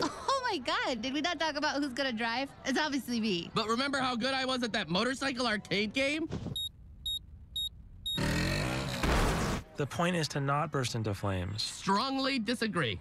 Oh my god, did we not talk about who's gonna drive? It's obviously me. But remember how good I was at that motorcycle arcade game? The point is to not burst into flames. Strongly disagree.